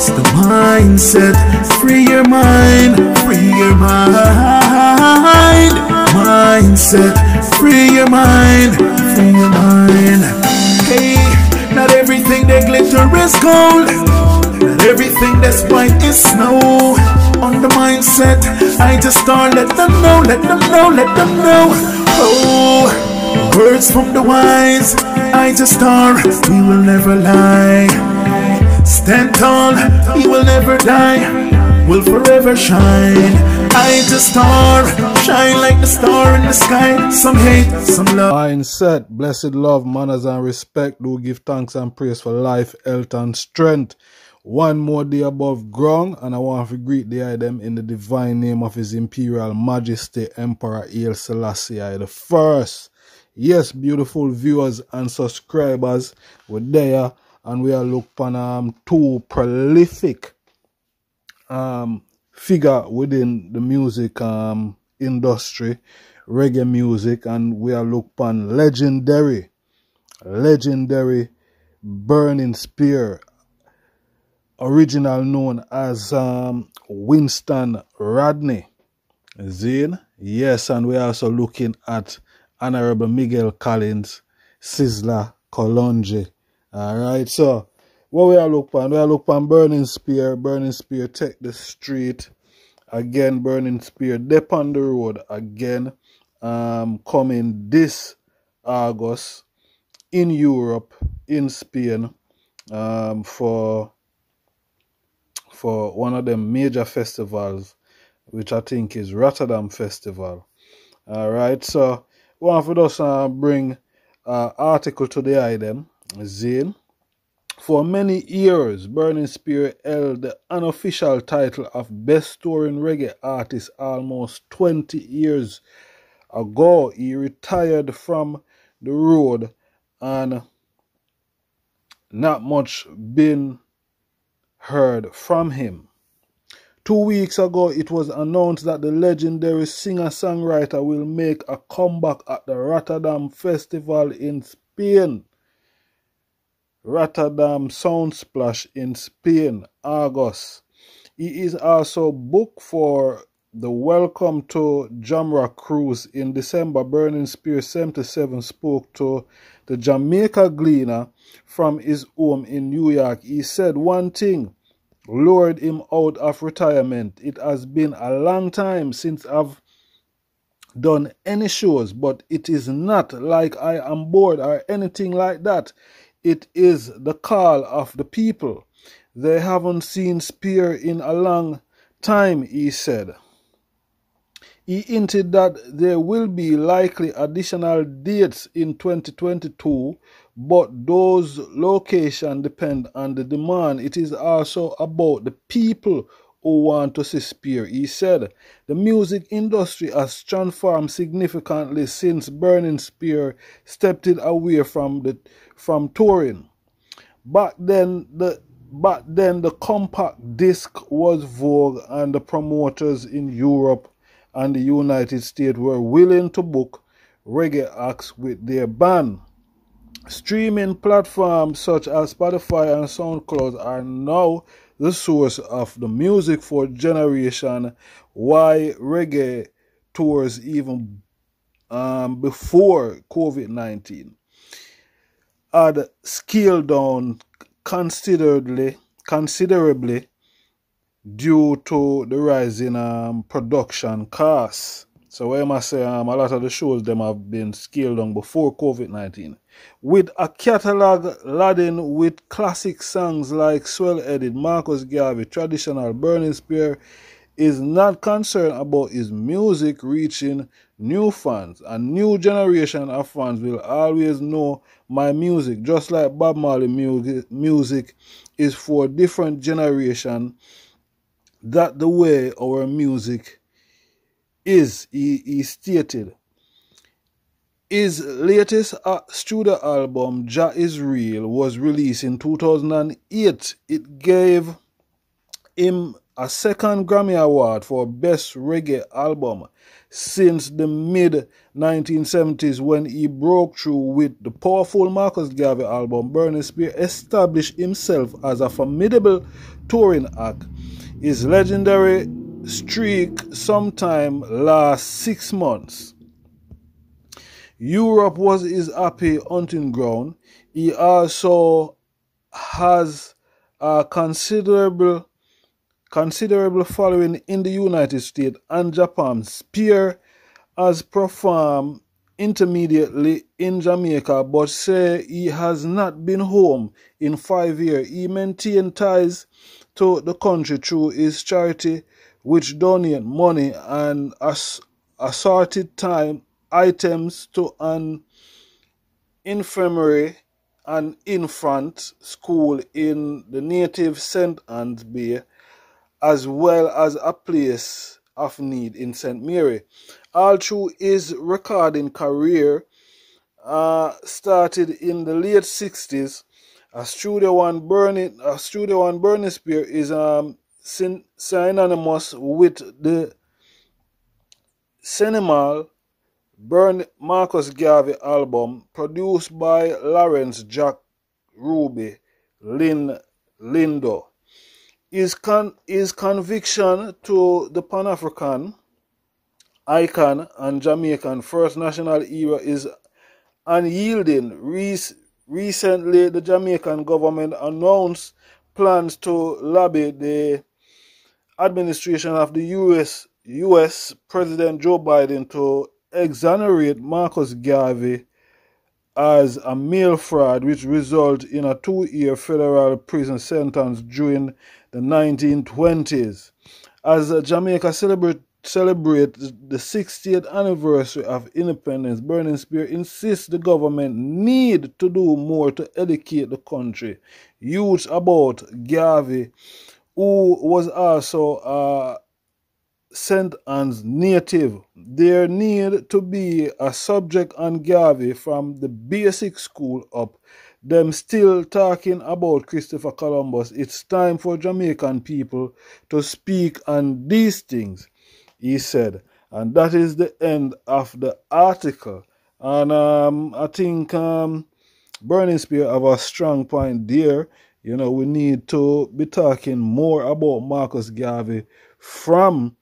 It's the mindset. Free your mind, free your mind. Mindset. Free your mind, free your mind. Hey, not everything that glitter is gold. Not everything that's white is snow. On the mindset, I just start let them know, let them know, let them know. Oh, words from the wise. I just start, we will never lie. Stand tall, we will never die, will forever shine. I just star, shine like the star in the sky. Some hate, some love. Mindset, blessed love, manners, and respect. Do give thanks and praise for life, health, and strength. One more day above ground, and I want to greet the item in the divine name of His Imperial Majesty Emperor Haile Selassie I the First. Yes, beautiful viewers and subscribers, we're there, and we are looking um two prolific um figure within the music um, industry, reggae music, and we are looked upon legendary, legendary Burning Spear, original known as um, Winston Rodney. Zane, yes, and we're also looking at Honorable Miguel Collins, Sizzla Kalonji. All right, so what we are looking on? We are look on Burning Spear. Burning Spear take the street. Again, Burning Spear dip on the road again. Um, coming this August in Europe, in Spain, um, for for one of the major festivals, which I think is Rotterdam Festival. All right, so one of us uh, bring uh, article to the item, Zane. For many years, Burning Spear held the unofficial title of Best Touring Reggae Artist almost 20 years ago. He retired from the road and not much been heard from him. Two weeks ago, it was announced that the legendary singer songwriter will make a comeback at the Rotterdam Festival in Spain. Rotterdam Sunsplash in Spain, August. He is also booked for the Welcome to Jamrock cruise in December. Burning Spear 77 spoke to the Jamaica Gleaner from his home in New York. He said one thing lured him out of retirement. It has been a long time since I've done any shows, but it is not like I am bored or anything like that. It is the call of the people. They haven't seen Spear in a long time, he said. He hinted that there will be likely additional dates in 2022, but those locations depend on the demand. It is also about the people who want to see Spear. He said the music industry has transformed significantly since Burning Spear stepped it away from the from touring. Back then the back then the compact disc was vogue and the promoters in Europe and the United States were willing to book reggae acts with their band. Streaming platforms such as Spotify and SoundCloud are now the source of the music for generation Y reggae tours even um, before COVID 19 had scaled down considerably considerably due to the rise in um, production costs. So what I must say, um, a lot of the shows them have been scaled down before COVID-19. With a catalogue laden with classic songs like Swell Headed, Marcus Garvey, Traditional, Burning Spear, is not concerned about his music reaching new fans. A new generation of fans will always know my music, just like Bob Marley music is for different generation. That the way our music is, he, he stated. His latest uh, studio album, Jah Is Real, was released in 2008. It gave him a second Grammy Award for Best Reggae Album since the mid 1970s when he broke through with the powerful Marcus Garvey album. Burning Spear established himself as a formidable touring act. His legendary streak sometime last six months. Europe was his happy hunting ground. He also has a considerable considerable following in the United States and Japan. Spear has performed intermediately in Jamaica, but say he has not been home in five years. He maintained ties to the country through his charity, which donate money and ass- assorted time items to an infirmary and infant school in the native St. Ann's Bay as well as a place of need in St. Mary. All through his recording career, uh, started in the late 60s. A Studio One Burning, a Studio One Burning Spear is um, synonymous with the seminal Burn Marcus Garvey album produced by Lawrence Jack Ruby Lindo. His, con- his conviction to the Pan African icon and Jamaican First National era is unyielding. Re- recently, the Jamaican government announced plans to lobby the administration of the US, US President Joe Biden to exonerate Marcus Garvey as a mail fraud, which resulted in a two year federal prison sentence during the 1920s. As Jamaica celebrate, celebrate the 60th anniversary of independence, Burning Spear insists the government need to do more to educate the country youth about Garvey, who was also a St. Ann's native. There need to be a subject on Garvey from the basic school up them still talking about Christopher Columbus. It's time for Jamaican people to speak on these things, he said. And that is the end of the article. And um, I think um, Burning Spear have a strong point there. You know, we need to be talking more about Marcus Garvey from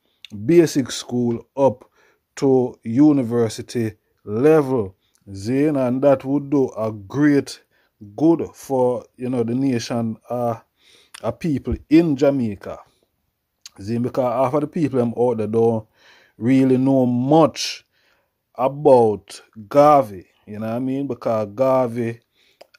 basic school up to university level. Zane, and that would do a great good for you know the nation uh, uh people in Jamaica. See, because half of the people them out there don't really know much about Garvey, you know what I mean? Because Garvey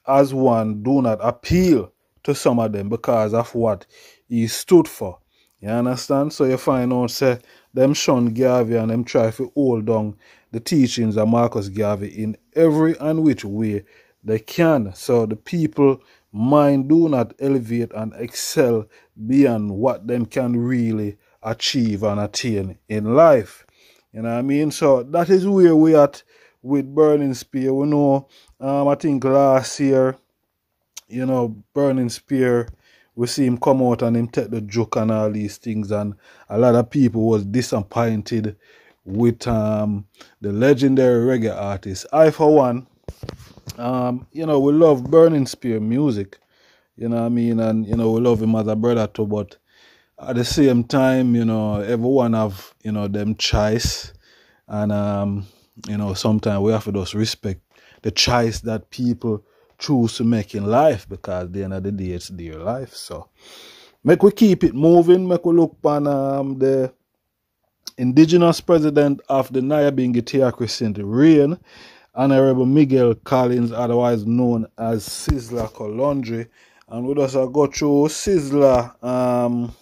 as one do not appeal to some of them because of what he stood for. You understand? So you find out say them shun Garvey and them try to hold down the teachings of Marcus Garvey in every and which way they can. So the people mind do not elevate and excel beyond what them can really achieve and attain in life. You know what I mean? So that is where we at with Burning Spear. We know um, I think last year, you know, Burning Spear, we see him come out and him take the joke and all these things. And a lot of people was disappointed with um, the legendary reggae artist. I for one um, you know, we love Burning Spear music, you know what I mean, and you know, we love him as a brother too, but at the same time, you know, everyone have, you know, them choice. And um, you know, sometimes we have to just respect the choice that people choose to make in life because at the end of the day it's their life. So make we keep it moving, make we look on um, the indigenous president of the Nyabingi Theocracy Reign Honorable Miguel Collins, otherwise known as Sizzla Kalonji. And we just go through Sizzla um,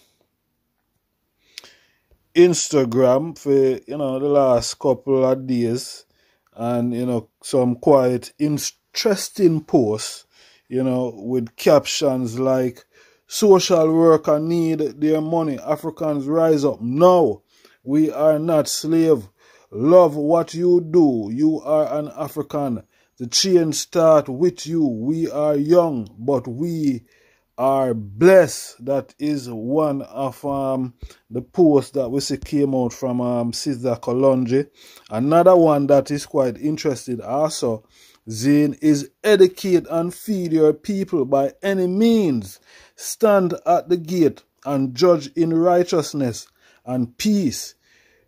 Instagram for you know the last couple of days and you know some quiet quite interesting posts, you know, with captions like social worker need their money, Africans rise up now. We are not slave Love what you do. You are an African. The change start with you. We are young, but we are blessed. That is one of um, the posts that we see came out from um, Sizzla Kalonji. Another one that is quite interested also. Zane is educate and feed your people by any means. Stand at the gate and judge in righteousness and peace.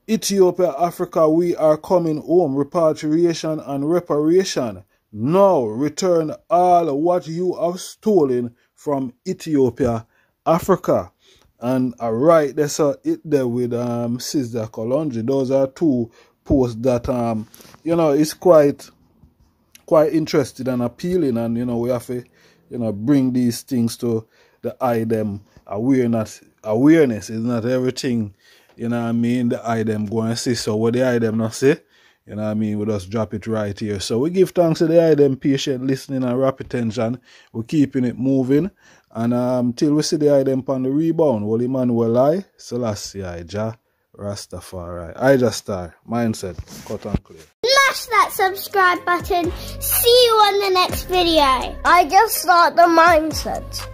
Ethiopia, Africa, we are coming home. Repatriation and reparation. Now return all what you have stolen from Ethiopia, Africa. And I write this uh, it there with um Sizzla Kalonji. Those are two posts that um you know it's quite quite interesting and appealing and you know we have to you know bring these things to the eye them awareness awareness is not everything you know what I mean the eye them go and see so what the eye them not see you know what I mean? We just drop it right here. So we give thanks to the item patient listening and rapid attention. We're keeping it moving. And um till we see the item on the rebound. Well Emmanuel I, Selassie I, Jah, Rastafari. I just star. Mindset. Cut and clear. Smash that subscribe button. See you on the next video. I just start the mindset.